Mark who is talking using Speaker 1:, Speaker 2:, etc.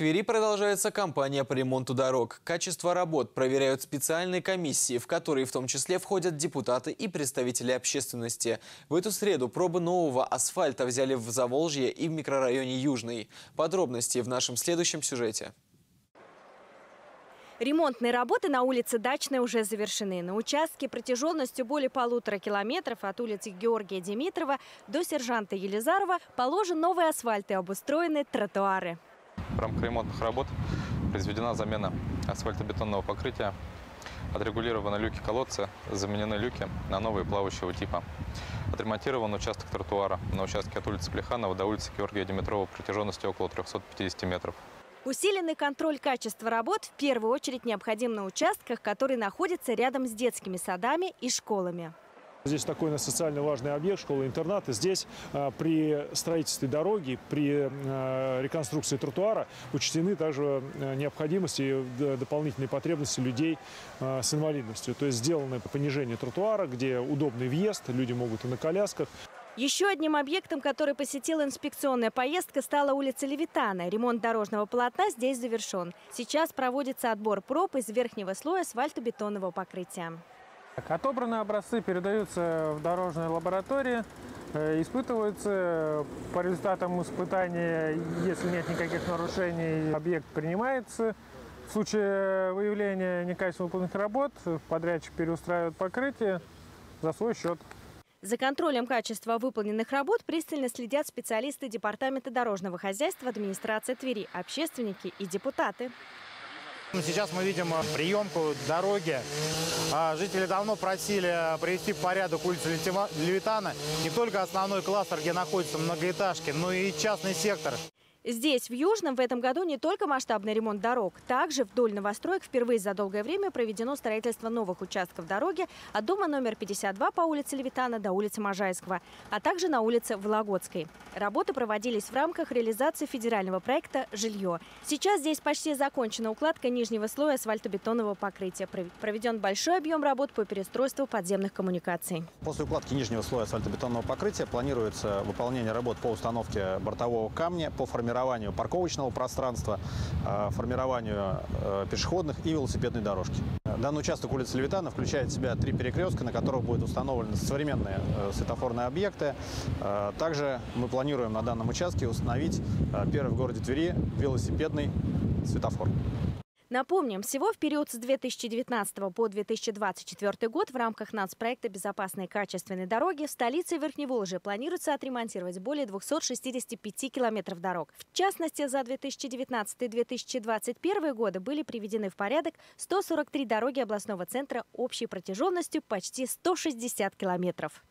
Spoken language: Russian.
Speaker 1: Твери продолжается кампания по ремонту дорог. Качество работ проверяют специальные комиссии, в которые в том числе входят депутаты и представители общественности. В эту среду пробы нового асфальта взяли в Заволжье и в микрорайоне Южный. Подробности в нашем следующем сюжете.
Speaker 2: Ремонтные работы на улице Дачной уже завершены. На участке протяженностью более полутора километров от улицы Георгия Димитрова до сержанта Елизарова положен новый асфальт и обустроены тротуары.
Speaker 3: В рамках ремонтных работ произведена замена асфальтобетонного покрытия, отрегулированы люки колодца, заменены люки на новые плавающего типа. Отремонтирован участок тротуара на участке от улицы Плеханова до улицы Георгия Димитрова протяженностью около 350 метров.
Speaker 2: Усиленный контроль качества работ в первую очередь необходим на участках, которые находятся рядом с детскими садами и школами.
Speaker 4: Здесь такой у нас социально важный объект, школа-интернат. Здесь а, при строительстве дороги, при а, реконструкции тротуара учтены также а, необходимости и дополнительные потребности людей с инвалидностью. То есть сделано понижение тротуара, где удобный въезд, люди могут и на колясках.
Speaker 2: Еще одним объектом, который посетила инспекционная поездка, стала улица Левитана. Ремонт дорожного полотна здесь завершен. Сейчас проводится отбор проб из верхнего слоя асфальтобетонного покрытия.
Speaker 5: Отобранные образцы передаются в дорожные лаборатории, э, испытываются. По результатам испытания, если нет никаких нарушений, объект принимается. В случае выявления некачественно выполненных работ подрядчик переустраивает покрытие за свой счет.
Speaker 2: За контролем качества выполненных работ пристально следят специалисты Департамента дорожного хозяйства администрации Твери, общественники и депутаты.
Speaker 6: Сейчас мы видим э, приемку дороги. А, жители давно просили привести в порядок улицу Левитана. Не только основной кластер, где находятся многоэтажки, но и частный сектор.
Speaker 2: Здесь, в Южном, в этом году не только масштабный ремонт дорог. Также вдоль новостроек впервые за долгое время проведено строительство новых участков дороги от дома номер 52 по улице Левитана до улицы Можайского, а также на улице Вологодской. Работы проводились в рамках реализации федерального проекта «Жилье». Сейчас здесь почти закончена укладка нижнего слоя асфальтобетонного покрытия. Проведен большой объем работ по перестройству подземных коммуникаций.
Speaker 7: После укладки нижнего слоя асфальтобетонного покрытия планируется выполнение работ по установке бортового камня, по формированию формированию парковочного пространства, э, формированию э, пешеходных и велосипедной дорожки. Данный участок улицы Левитана включает в себя три перекрестка, на которых будут установлены современные э, светофорные объекты. Также мы планируем на данном участке установить первый в городе Твери велосипедный светофор.
Speaker 2: Напомним, всего в период с 2019 по 2024 год в рамках нацпроекта «Безопасные качественные дороги» в столице Верхневолжья планируется отремонтировать более 265 километров дорог. В частности, за 2019-2021 годы были приведены в порядок 143 дороги областного центра общей протяженностью почти 160 километров.